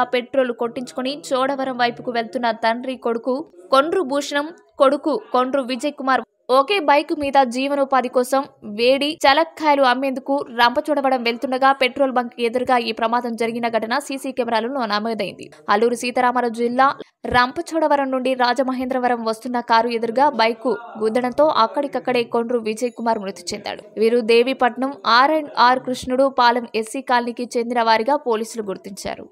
ఆ పెట్రోల్ కొట్టించుకుని చోడవరం వైపుకు వెళ్తున్న తండ్రి కొడుకు కొండ్రు భూషణం కొడుకు కొండ్రు విజయ్ కుమార్ ఒకే బైక్ మీద జీవనోపాధి కోసం వేడి చలక్కాయలు అమ్మేందుకు రంపచోడవరం వెళ్తుండగా పెట్రోల్ బంక్ ఎదురుగా ఈ ప్రమాదం జరిగిన ఘటన సీసీ కెమెరాలలో నమోదైంది. అల్లూరు సీతారామరాజు జిల్లా రంపచోడవరం నుండి రాజమహేంద్రవరం వస్తున్న కారు ఎదురుగా బైకు గుద్దడంతో అక్కడికక్కడే కొండ్రు విజయ్ కుమార్ మృతి చెందాడు. వీరు దేవీపట్నం ఆర్ అండ్ ఆర్ కృష్ణుడు పాలెం ఎస్సీ కాలనీకి చెందిన వారిగా పోలీసులు గుర్తించారు.